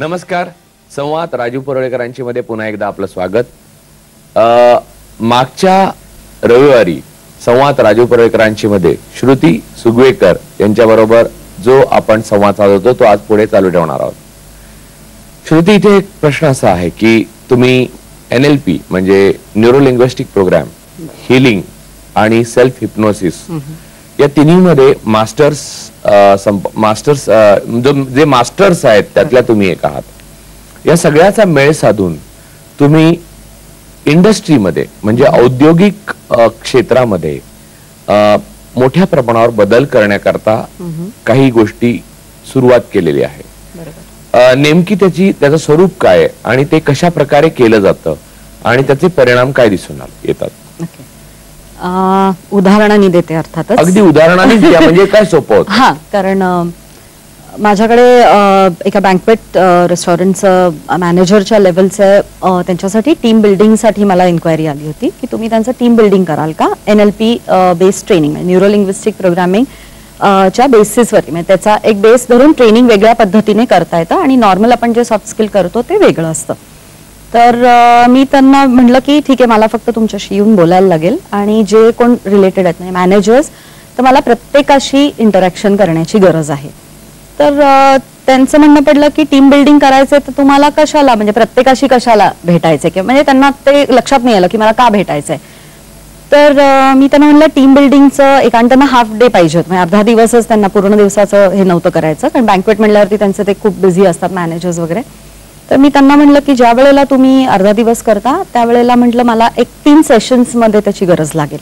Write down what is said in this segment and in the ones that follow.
नमस्कार. संवाद राजू परोळेकरांची मध्ये पुन्हा एकदा आपलं स्वागत. मागच्या रविवारी संवाद राजू परोळेकरांची मध्ये श्रुती सुगवेकर यांच्याबरोबर जो आपण संवाद साधतो तो आज पुढे चालू ठेवणार आहोत. श्रुती इथे एक प्रश्न असा आहे की तुम्ही एन एल पी म्हणजे न्यूरोलिंग्विस्टिक प्रोग्राम हिलिंग आणि सेल्फ हिप्नोसिस या तिन्हीमध्ये मास्टर्स अ, संप- मास्टर्स जो- जे मास्टर्स आहेत त्यातल्या तुम्ही एक आहात. या सगळ्याचा मेळ साधून तुम्ही इंडस्ट्रीमध्ये म्हणजे औद्योगिक क्षेत्रामध्ये मोठ्या प्रमाणावर बदल करण्याकरता काही गोष्टी सुरुवात केलेली आहे. नेमकी त्याची त्याचं स्वरूप काय आणि ते कशा प्रकारे केलं जातं आणि त्याचे परिणाम काय दिसून येतात? उदाहरणाने देते अर्थातच. अगदी उदाहरणाने द्या म्हणजे काय सोपं होतं? हा कारण माझ्याकडे एका बँकवेट रेस्टॉरंटचं मॅनेजरच्या लेवलचं त्यांच्यासाठी टीम बिल्डिंगसाठी मला इन्क्वायरी आली होती की तुम्ही त्यांचं टीम बिल्डिंग कराल का? N L P base training neuro linguistic programming च्या बेसिसवरती म्हणजे त्याचा एक बेस धरून ट्रेनिंग वेगळ्या पद्धतीने करता येतं आणि नॉर्मल आपण जे सॉफ्ट स्किल करतो ते वेगळं असतं. तर मी त्यांना म्हटलं की ठीक आहे मला फक्त तुमच्याशी येऊन बोलायला लागेल आणि जे कोण रिलेटेड आहेत म्हणजे मॅनेजर्स तर मला प्रत्येकाशी इंटरॅक्शन करण्याची गरज आहे. तर त्यांचं म्हणणं पडलं की टीम बिल्डिंग करायचं तर तुम्हाला कशाला म्हणजे प्रत्येकाशी कशाला भेटायचं किंवा म्हणजे त्यांना ते लक्षात नाही आलं की मला का भेटायचंय? तर मी त्यांना म्हणलं टीम बिल्डिंगचं एक आणि त्यांना हाफ डे पाहिजे होतं म्हणजे अर्धा दिवसच त्यांना पूर्ण दिवसाचं हे नव्हतं करायचं. कारण बँकवेट म्हटल्यावरती त्यांचे ते खूप बिझी असतात मॅनेजर्स वगैरे. तर मी त्यांना म्हटलं की ज्या वेळेला तुम्ही अर्धा दिवस करता त्यावेळेला म्हटलं मला एक तीन सेशन्समध्ये त्याची गरज लागेल.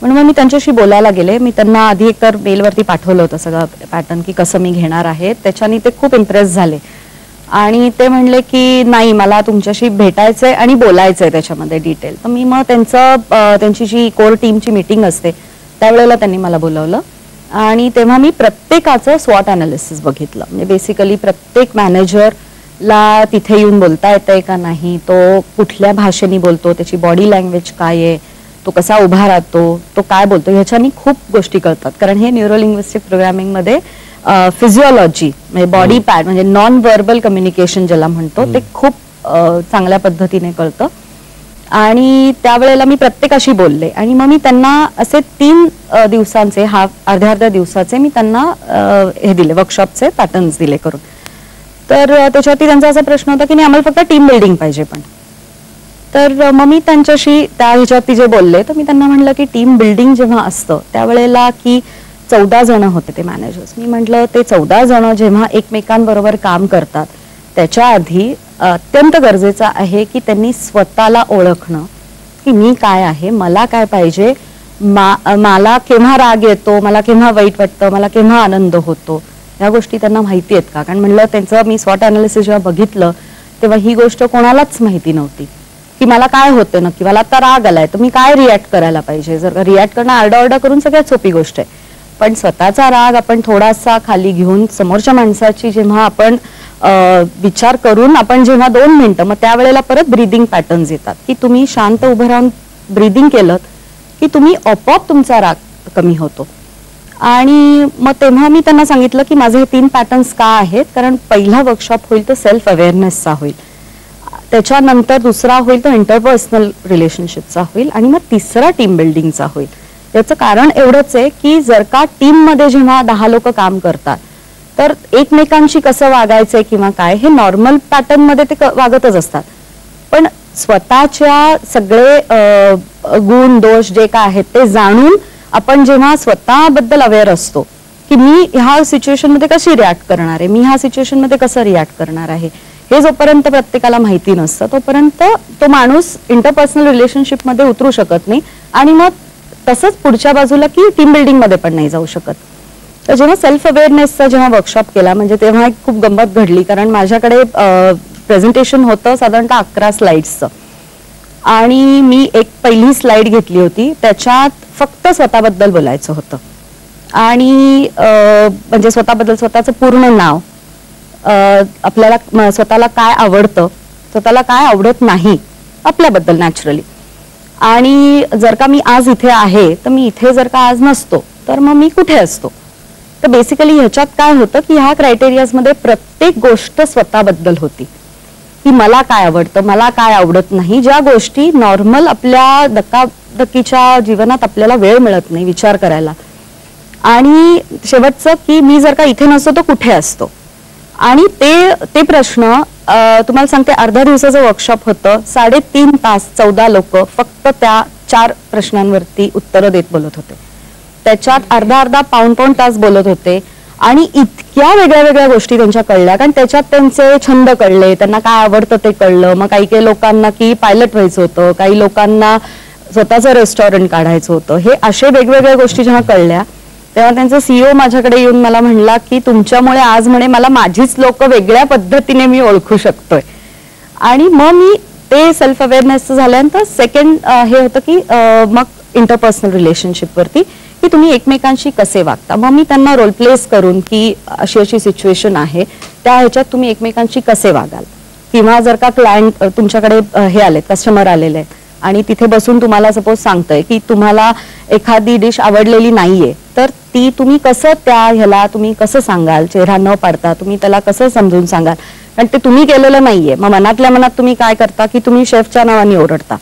म्हणून मग मी त्यांच्याशी बोलायला गेले. मी त्यांना आधी एक तर मेलवरती पाठवलं होतं सगळं पॅटर्न की कसं मी घेणार आहे. त्याच्याने ते खूप इम्प्रेस झाले. आणि ते म्हणले की नाही मला तुमच्याशी भेटायचंय आणि बोलायचंय त्याच्यामध्ये डिटेल तर मी मग त्यांचं त्यांची जी कोर टीमची मीटिंग असते त्यावेळेला त्यांनी मला बोलवलं. आणि तेव्हा मी प्रत्येकाचं स्वॉट अनालिसिस बघितलं. म्हणजे बेसिकली प्रत्येक मॅनेजर मॅनेजरला तिथे येऊन बोलता येतंय का नाही? तो कुठल्या भाषेने बोलतो? त्याची बॉडी लँग्वेज काय आहे? तो कसा उभा राहतो? तो काय बोलतो? ह्याच्यानी खूप गोष्टी कळतात. कारण हे न्यूरोलिंग्विस्टिक प्रोग्रामिंगमध्ये फिजिओलॉजी म्हणजे बॉडी पॅड म्हणजे नॉन व्हर्बल कम्युनिकेशन ज्याला म्हणतो ते खूप चांगल्या पद्धतीने कळतं. आणि त्यावेळेला मी प्रत्येकाशी बोलले. आणि मग मी त्यांना असे तीन दिवसांचे हा अर्ध्या अर्ध्या दिवसाचे मी त्यांना हे दिले वर्कशॉपचे पॅटर्न्स दिले करून. तर त्याच्यावरती त्यांचा असा प्रश्न होता की नाही आम्हाला फक्त टीम बिल्डिंग पाहिजे पण. तर मग मी त्यांच्याशी त्या ह्याच्यावरती जे बोलले तर मी त्यांना म्हणलं की टीम बिल्डिंग जेव्हा असतं त्यावेळेला की चौदा जण होते ते मॅनेजर्स मी म्हटलं ते चौदा जण जेव्हा एकमेकांबरोबर काम करतात त्याच्या आधी अत्यंत गरजेचं आहे की त्यांनी स्वतःला ओळखणं की मी काय आहे मला काय पाहिजे मा मला केव्हा राग येतो मला केव्हा वाईट वाटतं मला केव्हा आनंद होतो. या गोष्टी त्यांना माहिती आहेत का? कारण म्हणलं त्यांचं मी स्वॉट अनालिसिस जेव्हा बघितलं तेव्हा ही गोष्ट कोणालाच माहिती नव्हती. की मला काय होतं नक्की? मला आता राग आलाय तर मी काय रिॲक्ट करायला पाहिजे? जर रिॲक्ट करणं आरडाओरडा करून सगळ्यात सोपी गोष्ट आहे. पण स्वतःचा राग आपण थोडासा खाली घेऊन समोरच्या माणसाची जेव्हा आपण विचार करून आपण जेव्हा दोन मिनिटं मग त्यावेळेला परत ब्रिदिंग पॅटर्न्स येतात. की तुम्ही शांत उभं राहून ब्रिदिंग केलं की तुम्ही आपोआप तुमचा राग कमी होतो. आणि मग तेव्हा मी त्यांना सांगितलं की माझे हे तीन पॅटर्न्स का आहेत? कारण पहिला वर्कशॉप होईल तो सेल्फ अवेअरनेसचा होईल. त्याच्यानंतर दुसरा होईल तो इंटरपर्सनल रिलेशनशिपचा होईल आणि मग तिसरा टीम बिल्डिंगचा होईल. याचं कारण एवढंच आहे की जर का टीममध्ये जेव्हा दहा लोक काम करतात तर एकमेकांशी कसं वागायचंय किंवा काय हे नॉर्मल पॅटर्नमध्ये ते वागतच असतात. पण स्वतःच्या सगळे गुण दोष जे काय आहेत ते जाणून आपण जेव्हा स्वतःबद्दल अवेअर असतो की मी ह्या सिच्युएशनमध्ये कशी रिॲक्ट करणार आहे? मी ह्या सिच्युएशनमध्ये कसं रिॲक्ट करणार आहे? हे जोपर्यंत प्रत्येकाला माहिती नसतं तोपर्यंत तो माणूस इंटरपर्सनल रिलेशनशिपमध्ये उतरू शकत नाही आणि मग तसंच पुढच्या बाजूला की टीम बिल्डिंगमध्ये पण नाही जाऊ शकत. तर जेव्हा सेल्फ अवेअरनेसचा जेव्हा वर्कशॉप केला म्हणजे तेव्हा एक खूप गंमत घडली कारण माझ्याकडे प्रेझेंटेशन होतं साधारणतः अकरा स्लाइड्सचं आणि मी एक पहिली स्लाइड घेतली होती. त्याच्यात फक्त स्वतःबद्दल बोलायचं होतं. आणि म्हणजे स्वतःबद्दल स्वतःचं पूर्ण नाव आपल्याला स्वतःला काय आवडतं स्वतःला काय आवडत नाही आपल्याबद्दल नॅचरली आणि जर का मी आज इथे आहे तर मी इथे जर का आज नसतो तर मग मी कुठे असतो? तर बेसिकली ह्याच्यात काय होतं की ह्या क्रायटेरियाजमध्ये प्रत्येक गोष्ट स्वतःबद्दल होती. की मला काय आवडतं मला काय आवडत नाही. ज्या गोष्टी नॉर्मल आपल्या धक्काधक्कीच्या जीवनात आपल्याला वेळ मिळत नाही विचार करायला. आणि शेवटचं की मी जर का इथे नसतो तर कुठे असतो? आणि ते ते प्रश्न तुम्हाला सांगते अर्ध्या दिवसाचं वर्कशॉप होतं. साडेतीन तास चौदा लोक फक्त त्या चार प्रश्नांवरती उत्तरं देत बोलत होते. त्याच्यात अर्धा अर्धा पाऊण पाऊण तास बोलत होते. आणि इतक्या वेगळ्या वेगळ्या गोष्टी त्यांच्या कळल्या कारण त्याच्यात त्यांचे छंद कळले त्यांना काय आवडतं ते कळलं. मग काही काही लोकांना की पायलट व्हायचं होतं काही लोकांना स्वतःचं रेस्टॉरंट काढायचं होतं. हे असे वेगवेगळ्या गोष्टी जेव्हा कळल्या तेव्हा त्यांचा सीईओ माझ्याकडे येऊन मला म्हणला की तुमच्यामुळे आज म्हणे मला माझीच लोक वेगळ्या पद्धतीने मी ओळखू शकतोय. आणि मग मी ते सेल्फ अवेअरनेस झाल्यानंतर सेकंड हे होतं की मग इंटरपर्सनल रिलेशनशिप वरती की तुम्ही एकमेकांशी कसे वागता? मग मी त्यांना रोल प्लेस करून की अशी अशी सिच्युएशन आहे त्या ह्याच्यात तुम्ही एकमेकांशी कसे वागाल? किंवा जर का क्लायंट तुमच्याकडे हे आलेत कस्टमर आलेले आहेत आणि तिथे बसून तुम्हाला सपोज सांगतंय की तुम्हाला एखादी डिश आवडलेली नाहीये तर ती तुम्ही कसं त्या ह्याला तुम्ही कसं सांगाल? चेहरा न पाडता तुम्ही त्याला कसं समजून सांगाल? कारण ते तुम्ही केलेलं नाहीये. मग मनातल्या मनात तुम्ही काय करता की तुम्ही शेफच्या नावाने ओरडता.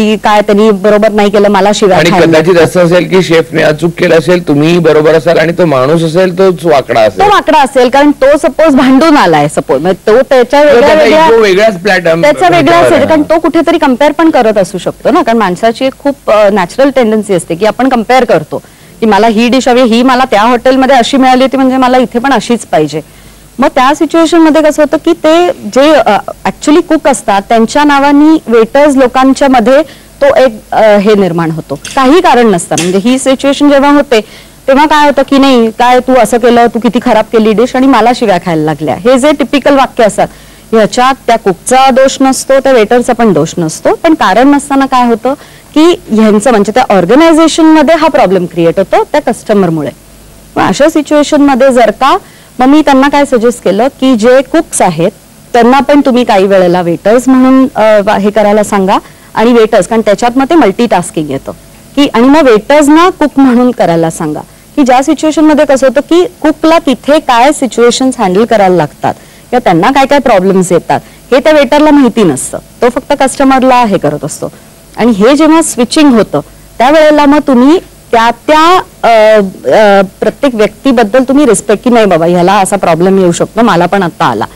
की काय त्यांनी बरोबर नाही केलं मला शिवाय आणि कदाचित असं असेल की शेफने अचूक केलं असेल तुम्ही बरोबर असाल आणि तो माणूस असेल तोच वाकडा तो असेल वाकडा असेल कारण तो सपोज भांडून आलाय सपोज. तो त्याच्या तो वेगळ्या त्याचा वेगळ्या ego वेगळाच प्लॅटफॉर्म त्याचा वेगळा असेल कारण तो कुठेतरी कंपेअर पण करत असू शकतो ना. कारण माणसाची एक खूप नॅचरल टेंडन्सी असते की आपण कंपेअर करतो की मला ही डिश हवी ही मला त्या हॉटेलमध्ये अशी मिळाली होती म्हणजे मला इथे पण अशीच पाहिजे. मग त्या सिच्युएशनमध्ये कसं होतं की ते जे ऍक्च्युली कुक असतात त्यांच्या नावानी वेटर्स लोकांच्या मध्ये तो एक हे निर्माण होतो. काही कारण नसतं म्हणजे ही सिच्युएशन जेव्हा होते तेव्हा काय होतं की नाही काय तू असं केलं तू किती खराब केली डिश आणि मला शिव्या खायला लागल्या. हे जे टिपिकल वाक्य असतात ह्याच्यात त्या कुकचा दोष नसतो त्या वेटरचा पण दोष नसतो. पण कारण नसताना काय होतं की ह्यांचं म्हणजे त्या ऑर्गनायझेशनमध्ये हा प्रॉब्लेम क्रिएट होतो त्या कस्टमरमुळे मग अशा सिच्युएशनमध्ये जर का मग मी त्यांना काय सजेस्ट केलं की जे कुक्स आहेत त्यांना पण तुम्ही काही वेळेला वेटर्स म्हणून हे करायला सांगा आणि वेटर्स कारण त्याच्यात मग ते मल्टीटास्किंग येतं. की आणि मग वेटर्सना कुक म्हणून करायला सांगा. की ज्या सिच्युएशनमध्ये कसं होतं की कुकला तिथे काय सिच्युएशन हँडल करायला लागतात किंवा त्यांना काय काय प्रॉब्लेम्स येतात हे त्या वेटरला माहिती नसतं. तो फक्त कस्टमरला हे करत असतो. आणि हे जेव्हा स्विचिंग होतं त्यावेळेला मग तुम्ही त्या त्या प्रत्येक व्यक्तीबद्दल तुम्ही रिस्पेक्ट की नाही बाबा ह्याला असा प्रॉब्लेम येऊ शकतो मला पण आता आला.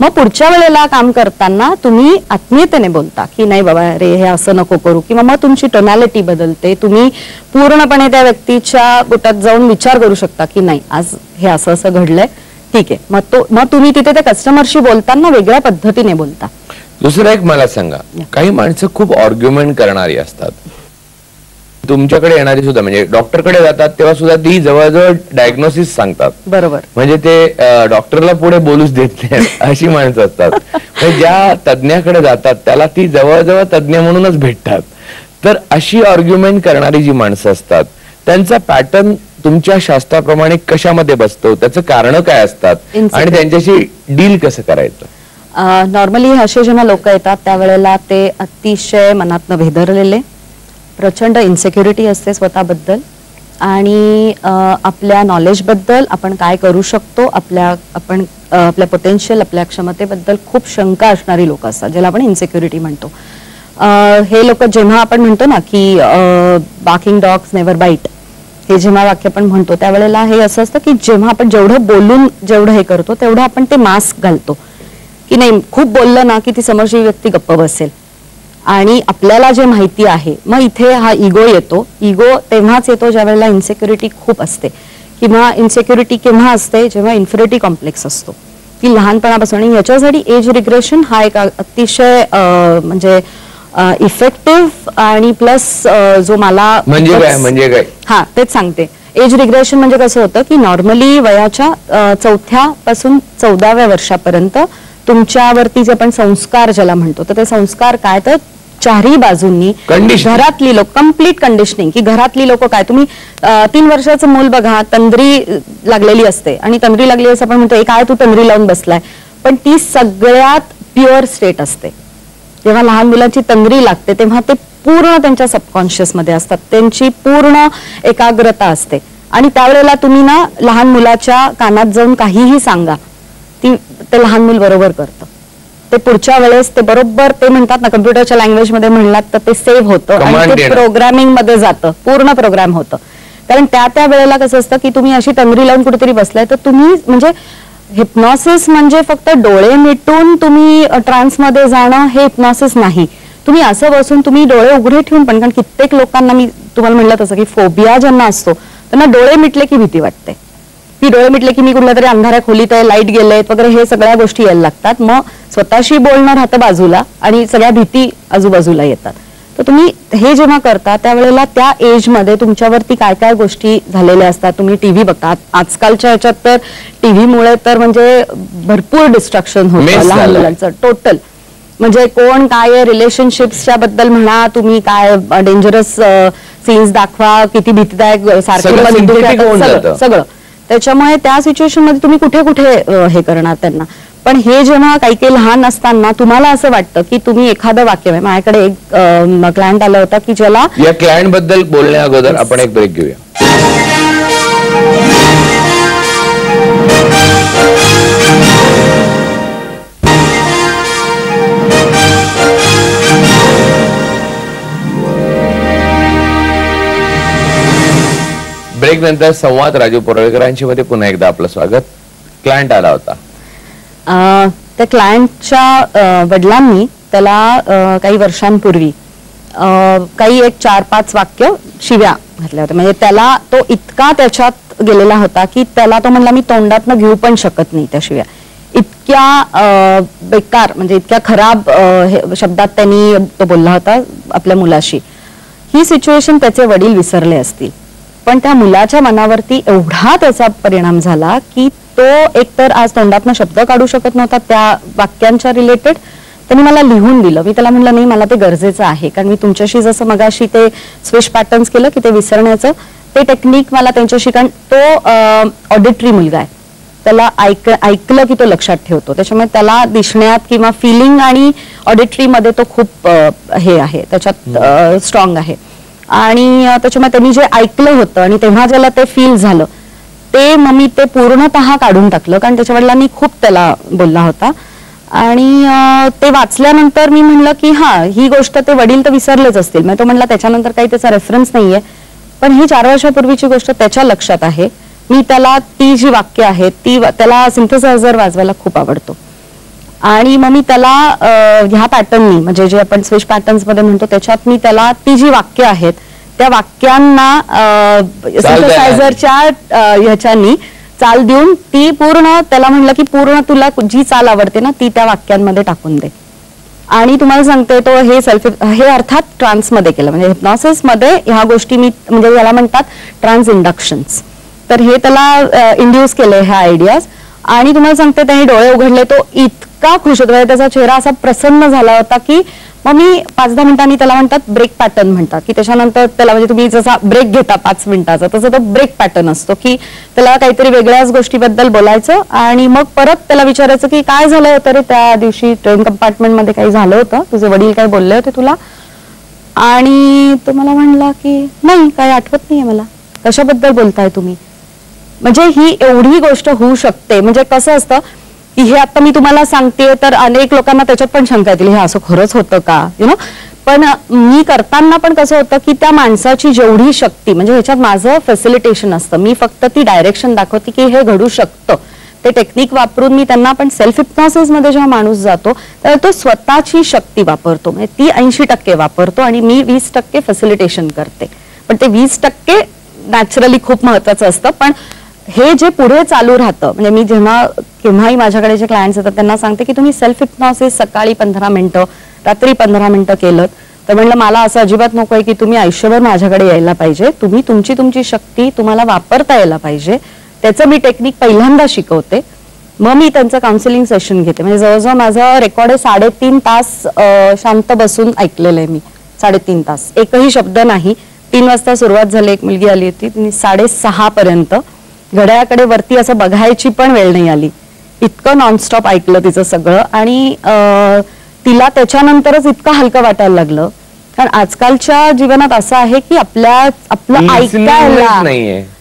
मग पुढच्या वेळेला काम करताना तुम्ही आत्मीयतेने बोलता की नाही बाबा रे हे असं नको करू. किंवा मग तुमची टोनॅलिटी बदलते तुम्ही पूर्णपणे त्या व्यक्तीच्या गुटात जाऊन विचार करू शकता की नाही आज हे असं असं घडलंय. ठीक आहे. मग तो मग तुम्ही तिथे त्या कस्टमरशी बोलताना वेगळ्या पद्धतीने बोलता. दुसरं एक मला सांगा. काही माणसं खूप आर्ग्युमेंट करणारी असतात. तुमच्याकडे येणारी सुद्धा म्हणजे डॉक्टरकडे जातात तेव्हा सुद्धा ती जवळजवळ डायग्नोसिस सांगतात. बरोबर. म्हणजे ते डॉक्टरला पुढे बोलूच देत नाही अशी माणसं असतात. म्हणजे ज्या तज्ज्ञाकडे जातात त्याला ती जवळजवळ तज्ज्ञ म्हणूनच भेटतात. तर अशी आर्ग्युमेंट करणारी जी माणसं असतात त्यांचा पॅटर्न तुमच्या शास्त्राप्रमाणे कशामध्ये बसतो? त्याचं कारण काय असतात. आणि त्यांच्याशी डील कसं करायचं? नॉर्मली असे जेव्हा लोक येतात त्यावेळेला ते अतिशय मनातनं भेदरलेले. प्रचंड इन्सेक्युरिटी असते स्वतःबद्दल. आणि आपल्या नॉलेजबद्दल आपण काय करू शकतो आपल्या आपण आपल्या पोटेन्शियल आपल्या क्षमतेबद्दल खूप शंका असणारी लोक असतात ज्याला आपण इन्सेक्युरिटी म्हणतो. हे लोक जेव्हा आपण म्हणतो ना की बाकिंग डॉग्स नेव्हर बाईट हे जेव्हा वाक्य आपण म्हणतो त्यावेळेला हे असं असतं की जेव्हा आपण जेवढं बोलून जेवढं हे करतो तेवढं आपण ते मास्क घालतो. की नाही खूप बोललं ना की ती समोरची व्यक्ती गप्प बसेल. आणि आपल्याला जे माहिती आहे मग इथे हा इगो येतो. इगो तेव्हाच येतो ज्या वेळेला इन्सेक्युरिटी खूप असते. किंवा इन्सेक्युरिटी केव्हा असते? जेव्हा इन्फिरिटी कॉम्प्लेक्स असतो. की लहानपणापासून आणि याच्यासाठी एज रिग्रेशन हा एक अतिशय म्हणजे इफेक्टिव्ह आणि प्लस जो मला म्हणजे काय? म्हणजे काय? हा तेच सांगते. एज रिग्रेशन म्हणजे कसं होतं की नॉर्मली वयाच्या अ, चौथ्यापासून चौदाव्या वर्षापर्यंत तुमच्यावरती जे आपण संस्कार ज्याला म्हणतो तर ते संस्कार काय? तर चारही बाजूंनी. घरातली लोक कंप्लीट कंडिशनिंग की घरातली लोक काय? तुम्ही तीन वर्षाचं मूल बघा तंद्री लागलेली असते. आणि तंद्री लागली असं आपण म्हणतो "ए, काय तू तंद्री लावून बसलाय. पण ती सगळ्यात प्युअर स्टेट असते. जेव्हा लहान मुलांची तंद्री लागते तेव्हा ते पूर्ण त्यांच्या सबकॉन्शियसमध्ये असतात. त्यांची पूर्ण एकाग्रता असते. आणि त्यावेळेला तुम्ही ना लहान मुलाच्या कानात जाऊन काहीही सांगा. ती ते लहान मूल बरोबर करतं. ते पुढच्या वेळेस ते बरोबर ते म्हणतात ना कम्प्युटरच्या लँग्वेजमध्ये म्हणलात तर ते सेव्ह होतं आणि ते. प्रोग्रामिंगमध्ये जातं. पूर्ण प्रोग्राम होतं. कारण त्या त्या वेळेला कसं असतं की तुम्ही अशी तंद्री लावून कुठेतरी बसलाय तर तुम्ही म्हणजे हिप्नॉसिस म्हणजे फक्त डोळे मिटून तुम्ही ट्रान्समध्ये जाणं हे हिप्नॉसिस नाही. तुम्ही असं बसून तुम्ही डोळे उघडे ठेवून पण कारण कित्येक लोकांना मी तुम्हाला म्हणलं तसं की फोबिया ज्यांना असतो त्यांना डोळे मिटले की भीती वाटते. की डोळे मिटले की मी कुठल्या तरी अंधाऱ्या खोलीत आहे लाइट गेलेत वगैरे हे सगळ्या गोष्टी यायला लागतात. मग स्वतःशी बोलणं राहतं बाजूला आणि सगळ्या भीती आजूबाजूला येतात. तर तुम्ही हे जेव्हा करता त्यावेळेला त्या एजमध्ये तुमच्यावरती काय काय गोष्टी झालेल्या असतात? तुम्ही टीव्ही बघता. आजकालच्या ह्याच्यात तर टीव्हीमुळे तर म्हणजे भरपूर डिस्ट्रक्शन होतं. लहान. मुलांचं. टोटल म्हणजे कोण काय रिलेशनशिप्सच्या बद्दल म्हणा तुम्ही काय डेंजरस सीन्स दाखवा किती भीतीदायक सारखे सगळं. त्याच्यामुळे त्या सिच्युएशनमध्ये तुम्ही कुठे कुठे हे करणार त्यांना? पण हे जेव्हा काही काही लहान असताना तुम्हाला असं वाटतं की तुम्ही एखादं वाक्य आहे माझ्याकडे एक क्लायंट आला होता की ज्याला या क्लायंटबद्दल बोलण्या अगोदर आपण एक ब्रेक घेऊया. ब्रेक नंतर संवाद राजू पोरळकरांची मध्ये पुन्हा एकदा आपलं स्वागत. क्लायंट आला होता. त्या क्लायंटच्या वडिलांनी त्याला काही वर्षांपूर्वी काही एक चार पाच वाक्य शिव्या घातल्या होत्या. म्हणजे त्याला तो इतका त्याच्यात गेलेला होता की त्याला तो म्हणला मी तोंडातनं घेऊ पण शकत नाही त्या शिव्या. इतक्या बेकार म्हणजे इतक्या खराब हे- शब्दात त्यांनी तो बोलला होता आपल्या मुलाशी. ही सिच्युएशन त्याचे वडील विसरले असतील. पण त्या मुलाच्या मनावरती एवढा त्याचा परिणाम झाला की तो एकतर आज तोंडातनं शब्द काढू शकत नव्हता त्या वाक्यांच्या रिलेटेड त्यांनी मला लिहून दिलं. मी त्याला म्हणलं नाही मला ते गरजेचं आहे. कारण मी तुमच्याशी जसं मगाशी ते स्विच पॅटर्न्स केलं की ते विसरण्याचं ते टेक्निक मला त्यांच्याशी कारण तो ऑडिटरी मुलगा आहे. त्याला ऐक ऐकलं की तो लक्षात ठेवतो. त्याच्यामुळे त्याला दिसण्यात किंवा फिलिंग आणि ऑडिटरी मध्ये तो खूप हे आहे. त्याच्यात स्ट्रॉंग आहे. आणि त्याच्यामुळे त्यांनी जे ऐकलं होतं आणि तेव्हा ज्याला ते फील झालं ते मग मी ते पूर्णतः काढून टाकलं कारण त्याच्या वडिलांनी खूप त्याला बोलला होता. आणि ते वाचल्यानंतर मी म्हणलं की हा ही गोष्ट ते वडील तर विसरलेच असतील. मग तो म्हणला त्याच्यानंतर काही त्याचा रेफरन्स नाहीये. पण ही चार वर्षापूर्वीची गोष्ट त्याच्या लक्षात आहे. मी त्याला ती जी वाक्य आहेत ती त्याला सिंथेसायझर वाजवायला खूप आवडतो. आणि मग मी त्याला ह्या पॅटर्ननी म्हणजे जे आपण स्विच पॅटर्न्समध्ये म्हणतो त्याच्यात मी त्याला ती जी वाक्य आहेत त्या वाक्यांना सिंथेसायझरच्या ह्याच्यानी चाल देऊन ती पूर्ण त्याला म्हणलं की पूर्ण तुला जी चाल आवडते ना ती त्या वाक्यांमध्ये टाकून दे. आणि तुम्हाला सांगते तो हे सेल्फ हे अर्थात ट्रान्समध्ये केलं. म्हणजे हिप्नॉसिसमध्ये ह्या गोष्टी मी म्हणजे याला म्हणतात ट्रान्स इंडक्शन्स तर हे त्याला इंड्यूस केले ह्या आयडियाज आणि तुम्हाला सांगते त्यांनी डोळे उघडले तो इतका खुश होतो. म्हणजे त्याचा चेहरा असा प्रसन्न झाला होता की मग मी पाच दहा मिनिटांनी त्याला म्हणतात ब्रेक पॅटर्न म्हणतात. की त्याच्यानंतर त्याला म्हणजे तुम्ही जसा ब्रेक घेता पाच मिनिटाचा तसं तो ब्रेक पॅटर्न असतो की त्याला काहीतरी वेगळ्याच गोष्टीबद्दल बोलायचं आणि मग परत त्याला विचारायचं की काय झालं होतं रे त्या दिवशी? ट्रेन कंपार्टमेंटमध्ये काही झालं होतं? तुझे वडील काय बोलले होते तुला? आणि तो मला म्हणला की नाही काही आठवत नाहीये मला. कशाबद्दल बोलताय तुम्ही? म्हणजे ही एवढी गोष्ट होऊ शकते. म्हणजे कसं असतं हे आता मी तुम्हाला सांगते तर अनेक लोकांना त्याच्यात पण शंका येतील हे असं खरंच होतं का? यु नो पण मी करताना पण कसं होतं की त्या माणसाची जेवढी शक्ती म्हणजे ह्याच्यात माझं फॅसिलिटेशन असतं. मी फक्त ती डायरेक्शन दाखवते की हे घडू शकतं. ते टेक्निक वापरून मी त्यांना पण सेल्फ हिप्नॉसिसमध्ये जेव्हा माणूस जातो तर तो स्वतःची शक्ती वापरतो. म्हणजे ती ऐंशी टक्के वापरतो आणि मी वीस टक्के फॅसिलिटेशन करते. पण ते वीस टक्के नॅचरली खूप महत्वाचं असतं. पण हे जे पुढे चालू राहतं म्हणजे मी जेव्हा केव्हाही माझ्याकडे जे क्लायंट्स येतात त्यांना सांगते की तुम्ही सेल्फ हिप्नॉसिस सकाळी पंधरा मिनिटं रात्री पंधरा मिनिटं केलं तर म्हणलं मला असं अजिबात नकोय की तुम्ही आयुष्यभर माझ्याकडे यायला पाहिजे. तुम्ही तुमची तुमची शक्ती तुम्हाला वापरता यायला पाहिजे. त्याचं मी टेक्निक पहिल्यांदा शिकवते. मग मी त्यांचं काउन्सिलिंग सेशन घेते. म्हणजे जवळजवळ माझं रेकॉर्ड आहे साडेतीन तास शांत बसून ऐकलेलं आहे मी. साडेतीन तास. एकही शब्द नाही. तीन वाजता सुरुवात झाली. एक मुलगी आली होती. तिने साडेसहा पर्यंत घड्याळाकडे वरती असं बघायची पण वेळ नाही आली. इतकं नॉनस्टॉप ऐकलं तिचं सगळं आणि तिला त्याच्यानंतरच इतकं हलकं वाटायला लागलं. कारण आजकालच्या जीवनात असं आहे की आपल्या आपलं ऐकायला.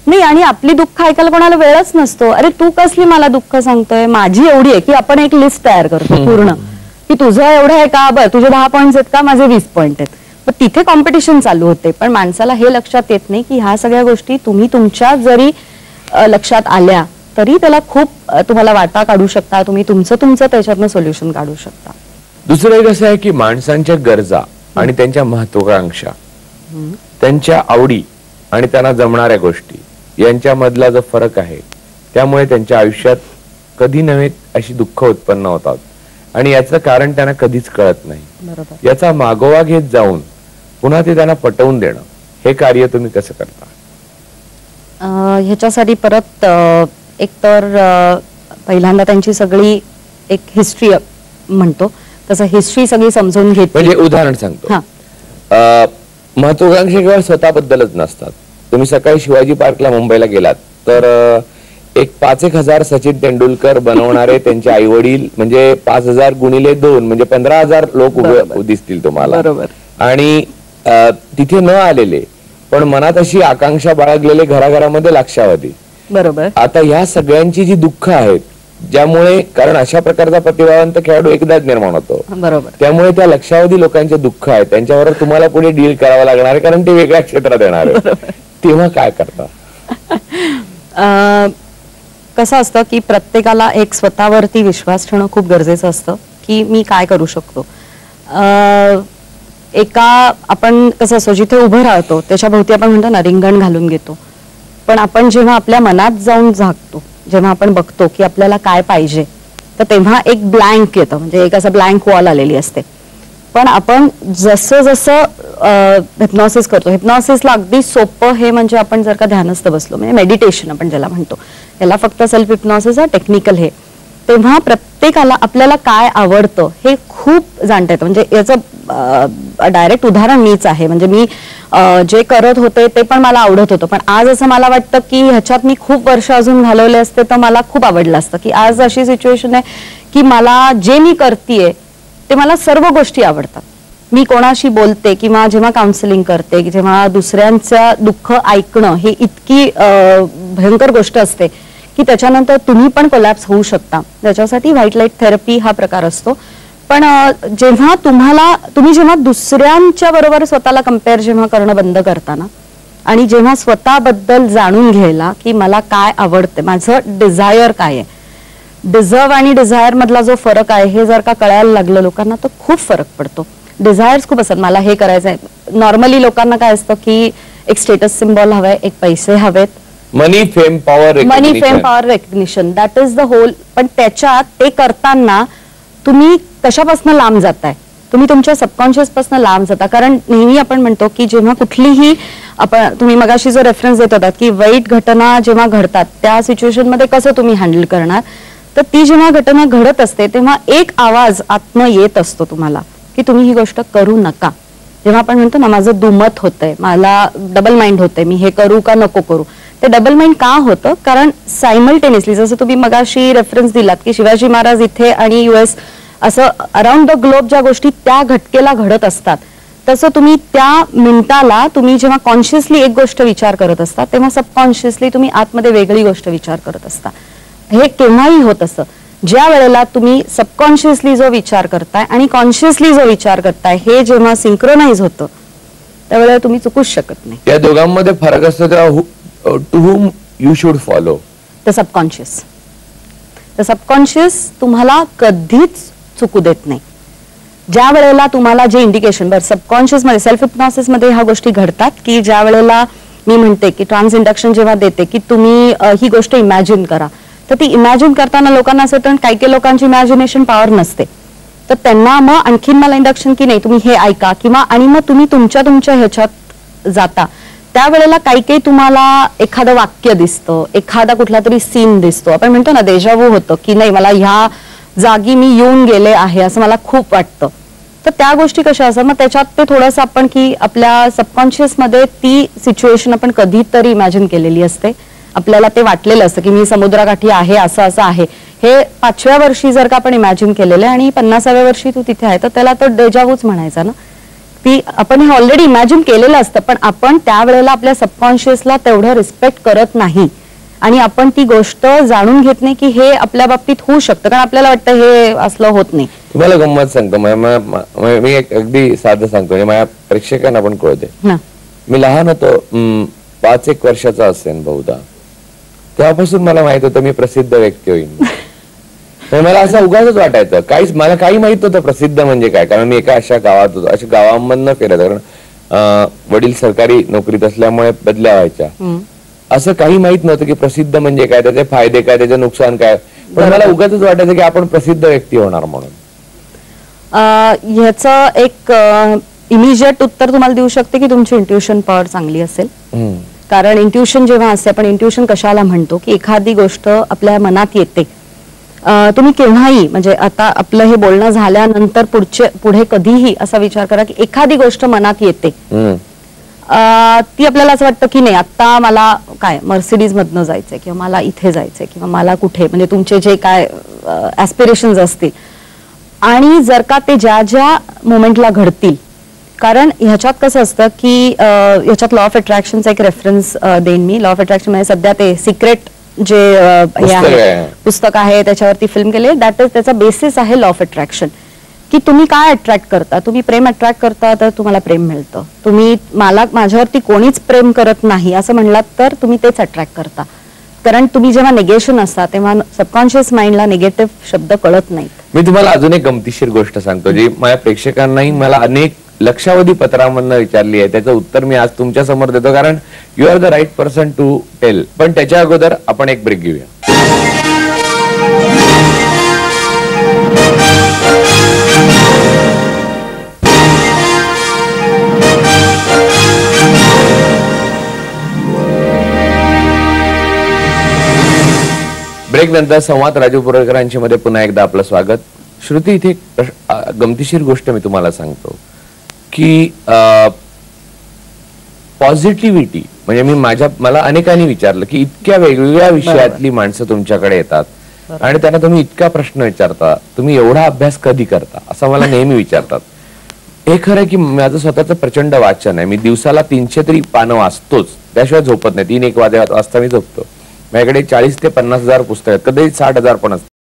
नाही आणि आपली दुःख ऐकायला कोणाला वेळच नसतो. अरे तू कसली मला दुःख सांगतोय? माझी एवढी आहे की आपण एक लिस्ट तयार करतो पूर्ण. की तुझं एवढं आहे का? बरं तुझे दहा पॉईंट आहेत का? माझे वीस पॉईंट आहेत. पण तिथे कॉम्पिटिशन चालू होते. पण माणसाला हे लक्षात येत नाही की ह्या सगळ्या गोष्टी तुम्ही तुमच्या जरी लक्षात आल्या तरी त्याला खूप तुम्हाला वाटा काढू शकता तुम्ही तुमचं तुमचं त्याच्यातनं सोल्युशन काढू शकता. दुसरं एक असं आहे की माणसांच्या गरजा आणि त्यांच्या महत्वाकांक्षा त्यांच्या आवडी आणि त्यांना जमणाऱ्या गोष्टी यांच्यामधला जो फरक आहे त्यामुळे त्यांच्या आयुष्यात कधी नव्हे अशी दुःख उत्पन्न होतात. आणि याचं कारण त्यांना कधीच कळत नाही. याचा मागोवा घेत जाऊन पुन्हा ते त्यांना पटवून देणं हे कार्य तुम्ही कसं करता? ह्याच्यासाठी परत अ, एक तर अ, पहिल्यांदा त्यांची सगळी एक हिस्ट्री म्हणतो. तसं हिस्ट्री सगळी समजून घेतली. म्हणजे उदाहरण सांगतो. हा. महत्वाकांक्षा केवळ स्वतःबद्दलच नसतात. तुम्ही सकाळी शिवाजी पार्कला मुंबईला गेलात तर एक पाच एक हजार सचिन तेंडुलकर बनवणारे त्यांचे आई वडील म्हणजे पाच हजार गुणिले दोन म्हणजे पंधरा हजार लोक. दिसतील तुम्हाला. बरोबर. आणि तिथे न आलेले पण मनात अशी आकांक्षा बाळगलेले घराघरामध्ये लक्षावधी. बरोबर. आता ह्या सगळ्यांची जी दुःख आहेत ज्यामुळे कारण अशा प्रकारचा प्रतिभावंत खेळाडू एकदाच निर्माण होतो. बरोबर. त्यामुळे त्या लक्षावधी लोकांचे दुःख आहेत. त्यांच्यावर तुम्हाला पुढे डील करावं लागणार आहे कारण ते वेगळ्या क्षेत्रात येणार आहे तेव्हा काय करता? अ, कसं असतं की प्रत्येकाला एक स्वतःवरती विश्वास ठेवणं खूप गरजेचं असतं की मी काय करू शकतो? अ, एका आपण कसं असतो जिथे उभं राहतो त्याच्या भोवती आपण म्हणतो ना रिंगण घालून घेतो. पण आपण जेव्हा आपल्या मनात जाऊन झाकतो जेव्हा आपण बघतो की आपल्याला काय पाहिजे तर तेव्हा एक ब्लँक येतं. म्हणजे एक असं ब्लँक वॉल आलेली असते. पण आपण जसं जसं हिप्नॉसिस करतो हिप्नॉसिसला अगदी सोपं हे म्हणजे आपण जर का ध्यानस्थ बसलो म्हणजे मेडिटेशन आपण ज्याला म्हणतो याला फक्त सेल्फ हिप्नॉसिस हा टेक्निकल हे. तेव्हा प्रत्येकाला आपल्याला काय आवडतं हे खूप जाणता येतं. म्हणजे याचं डायरेक्ट उदाहरण मीच आहे. म्हणजे मी जे करत होते ते पण मला आवडत होतं. पण आज असं मला वाटतं की ह्याच्यात मी खूप वर्ष अजून घालवले असते तर मला खूप आवडलं असतं. की आज अशी सिच्युएशन आहे की मला जे मी करतेय ते मला सर्व गोष्टी आवडतात. मी कोणाशी बोलते किंवा जेव्हा काउन्सिलिंग करते जेव्हा दुसऱ्यांचं दुःख ऐकणं हे इतकी भयंकर गोष्ट असते. की त्याच्यानंतर तुम्ही पण कोलॅप्स होऊ शकता. त्याच्यासाठी व्हाईट लाइट थेरपी हा प्रकार असतो. पण जेव्हा तुम्हाला तुम्ही जेव्हा दुसऱ्यांच्या बरोबर स्वतःला कंपेअर जेव्हा करणं बंद करताना आणि जेव्हा स्वतःबद्दल जाणून घ्यायला की मला काय आवडते माझं डिझायर काय आहे. डिझर्व आणि डिझायर मधला जो फरक आहे हे जर का कळायला लागलं लोकांना तर खूप फरक पडतो. डिझायर्स खूप असतात. मला हे करायचं आहे नॉर्मली लोकांना काय असतं की एक स्टेटस सिम्बॉल हवाय एक पैसे हवेत. Money fame power money fame power recognition that is the whole पण त्याच्यात ते करताना तुम्ही कशापासून लांब जाताय? तुम्ही तुमच्या सबकॉन्शियसपासून लांब जाता. कारण नेहमी आपण म्हणतो की जेव्हा कुठलीही आपण तुम्ही मगाशी जो रेफरन्स देत होतात की वाईट घटना जेव्हा घडतात त्या सिच्युएशनमध्ये कसं तुम्ही हँडल करणार? तर ती जेव्हा घटना घडत असते तेव्हा एक आवाज आत्म येत असतो तुम्हाला की तुम्ही ही गोष्ट करू नका. जेव्हा आपण म्हणतो ना माझं दुमत होतंय मला डबल माइंड होतंय मी हे करू का नको करू? ते डबल माइंड का होतं? कारण सायमल्टेनियसली जसं तुम्ही मगाशी रेफरन्स दिलात की शिवाजी महाराज इथे आणि युएस असं अराउंड द ग्लोब ज्या गोष्टी त्या घटकेला घडत असतात तसं तुम्ही त्या मिनिटाला तुम्ही जेव्हा कॉन्शियसली एक गोष्ट विचार करत असता तेव्हा सबकॉन्शियसली तुम्ही आतमध्ये वेगळी गोष्ट विचार करत असता. हे केव्हाही होत असं ज्या वेळेला तुम्ही सबकॉन्शियसली जो विचार करताय आणि कॉन्शियसली जो विचार करताय हे जेव्हा सिंक्रोनाइज होतं त्यावेळेला तुम्ही चुकूच शकत नाही. या दोघांमध्ये फरक असतो तेव्हा to whom you should follow the subconscious the subconscious तुम्हाला कधीच चुकू देत नाही. ज्या वेळेला तुम्हाला जे इंडिकेशन बरं सबकॉन्शियसमध्ये सेल्फ हिप्नॉसिसमध्ये ह्या गोष्टी घडतात की ज्या वेळेला मी म्हणते की ट्रान्स इंडक्शन जेव्हा देते की तुम्ही अ, ही गोष्ट इमॅजिन करा. तर ती इमॅजिन करताना लोकांना असं वाटतं काही काही लोकांची इमॅजिनेशन पॉवर नसते. तर त्यांना मग आणखीन मला इंडक्शन की नाही तुम्ही हे ऐका किंवा आणि मग तुम्ही तुमच्या तुमच्या ह्याच्यात जाता. त्यावेळेला काही काही तुम्हाला एखादं वाक्य दिसतं एखादा कुठला तरी सीन दिसतो. आपण म्हणतो ना देजावू होतं की नाही मला ह्या जागी मी येऊन गेले आहे असं मला खूप वाटतं. तर त्या गोष्टी कशा असतात? मग त्याच्यात ते थोडंसं आपण की आपल्या सबकॉन्शियसमध्ये ती सिच्युएशन आपण कधीतरी इमॅजिन केलेली असते. आपल्याला ते वाटलेलं असतं की मी समुद्राकाठी आहे असं असं आहे. हे पाचव्या वर्षी जर का आपण इमॅजिन केलेलं आहे आणि पन्नासाव्या वर्षी तू तिथे आहे तर त्याला तो डेजावूच म्हणायचा ना? ती आपण हे ऑलरेडी इमॅजिन केलेलं असतं पण आपण त्यावेळेला आपल्या सबकॉन्शियसला तेवढं रिस्पेक्ट करत नाही. आणि आपण ती गोष्ट जाणून घेत नाही की हे आपल्या बाबतीत होऊ शकतं कारण आपल्याला वाटतं हे असलं होत नाही. तुम्हाला गंमत सांगतो म- अगदी साधं सांगतो माझ्या प्रेक्षकांना पण कळते ना मी लहान होतो पाच एक वर्षाचा असेल बहुधा. तेव्हापासून मला माहीत होतं मी प्रसिद्ध व्यक्ती होईन. मला असं उगाच वाटायचं. काहीच मला काही माहीत नव्हतं प्रसिद्ध म्हणजे काय. कारण मी एका अशा गावात होतो. अशा गावांमधनं फिरत होतो. कारण वडील सरकारी नोकरीत असल्यामुळे बदल्या व्हायच्या. असं काही माहीत नव्हतं की प्रसिद्ध म्हणजे काय त्याचे फायदे काय त्याचे नुकसान काय. पण मला उगाच वाटायचं की आपण प्रसिद्ध व्यक्ती होणार म्हणून. ह्याचं एक इमिजिएट उत्तर तुम्हाला देऊ शकते की तुमची इंट्युशन पॉवर चांगली असेल. कारण इंट्युशन जेव्हा असते आपण इंट्युशन कशाला म्हणतो? की एखादी गोष्ट आपल्या मनात येते. तुम्ही केव्हाही म्हणजे आता आपलं हे बोलणं झाल्यानंतर पुढचे पुढे कधीही असा विचार करा की एखादी गोष्ट मनात येते. ती आपल्याला असं वाटतं की नाही आता मला काय मर्सिडीज मधनं जायचंय किंवा मला इथे जायचंय किंवा मला कुठे म्हणजे तुमचे जे काय ऍस्पिरेशन असतील. आणि जर का ते ज्या ज्या मोमेंटला घडतील कारण ह्याच्यात कसं असतं की ह्याच्यात लॉ ऑफ अट्रॅक्शनचा एक रेफरन्स देईन मी. लॉ ऑफ अट्रॅक्शन म्हणजे सध्या ते सिक्रेट जे हे पुस्तक आहे आहे. पुस्तक आहे त्याच्यावरती फिल्म केले दॅट इज त्याचा बेसिस आहे लॉ ऑफ अट्रॅक्शन की तुम्ही काय अट्रॅक्ट करता? तुम्ही प्रेम अट्रॅक्ट करता तर तुम्हाला प्रेम मिळतं. तुम्ही मला माझ्यावरती कोणीच प्रेम करत नाही असं म्हणलात तर तुम्ही तेच अट्रॅक्ट करता. कारण तुम्ही जेव्हा निगेशन असता तेव्हा सबकॉन्शियस माइंडला निगेटिव्ह शब्द कळत नाहीत. मी तुम्हाला अजून एक गमतीशीर गोष्ट सांगतो जी माझ्या प्रेक्षकांनाही मला अनेक लक्षावधी पत्रामधनं विचारली आहे. त्याचं उत्तर मी आज तुमच्यासमोर देतो कारण you are the right person to tell पण त्याच्या अगोदर आपण एक ब्रेक घेऊया. ब्रेक नंतर संवाद राजू पुरळकरांची मध्ये पुन्हा एकदा आपलं स्वागत. श्रुती इथे गमतीशीर गोष्ट मी तुम्हाला सांगतो. की पॉझिटिव्हिटी म्हणजे मी माझ्या मला अनेकांनी विचारलं की इतक्या वेगवेगळ्या विषयातली माणसं तुमच्याकडे येतात. आणि त्यांना तुम्ही इतका प्रश्न विचारता तुम्ही एवढा अभ्यास कधी करता असं मला नेहमी विचारतात. हे खरं की माझं स्वतःचं प्रचंड वाचन आहे. मी दिवसाला तीनशे तरी पानं वाचतोच. त्याशिवाय झोपत नाही. तीन एक वाजे वाजता मी झोपतो. माझ्याकडे चाळीस ते पन्नास हजार पुस्तक आहेत. कधी साठ हजार पण असतात.